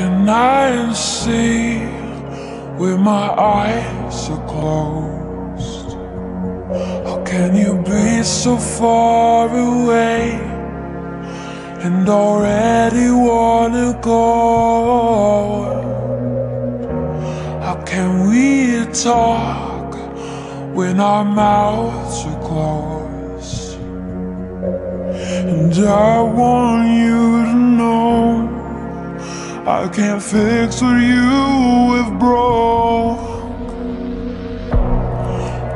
can I see with my eyes are closed? How can you be so far away and already wanna go? How can we talk when our mouths are closed? And I want you I can't fix what you have broke.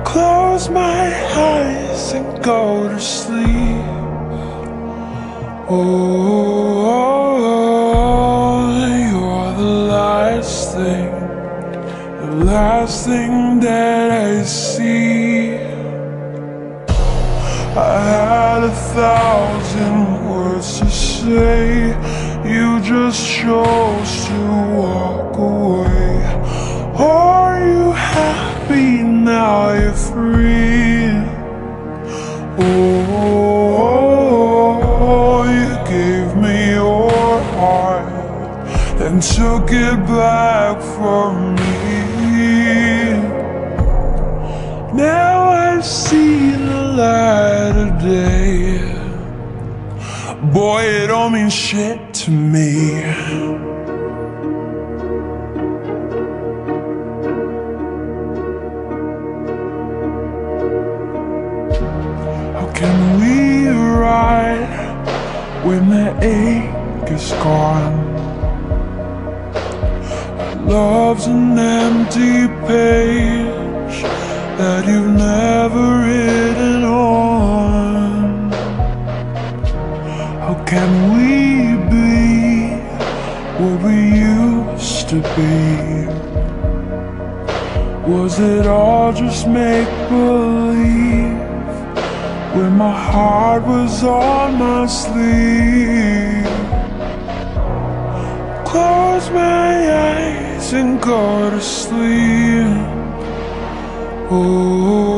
Close my eyes and go to sleep. Oh, you're the last thing, the last thing that I see. I had a thousand words to say, just chose to walk away. Are you happy now you're free? Oh, you gave me your heart, then took it back from me. Now I see the light of day. Boy, it don't mean shit to me. How can we ride when the ache is gone? Love's an empty page that you've never written can we be what we used to be? Was it all just make believe when my heart was on my sleeve? Close my eyes and go to sleep. Oh,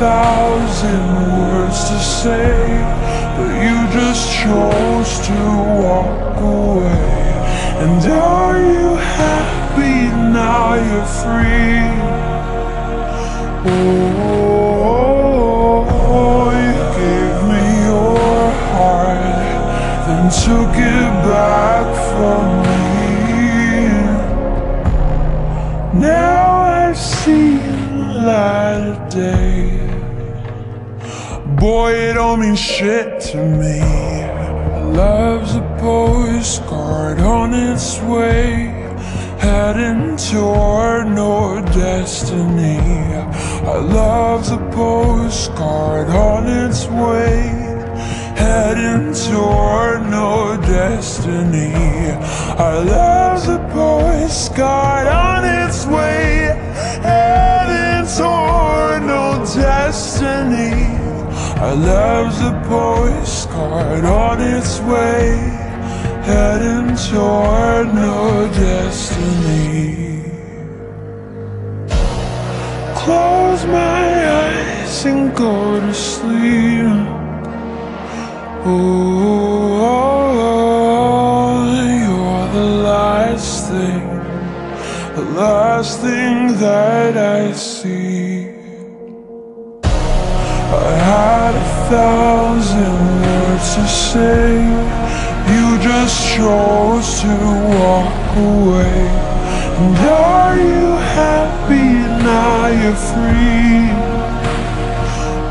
thousand words to say, but you just chose to walk away. And are you happy now you're free? Oh, you gave me your heart, then took it back from me. Now I see light of day. Boy, it don't mean shit to me. Love's a postcard on its way, heading toward no destiny. Our love's a postcard on its way, heading toward no destiny. Our love's a postcard on its way, heading toward no destiny. Our love's a postcard on its way, heading toward no destiny. Close my eyes and go to sleep. Oh, you're the last thing, the last thing that I see. I thousand words to say, you just chose to walk away. And are you happy now you're free?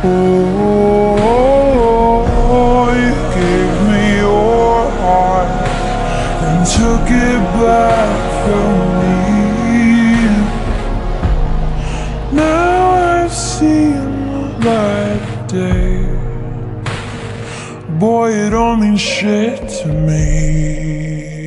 Oh, oh, oh. It don't mean shit to me.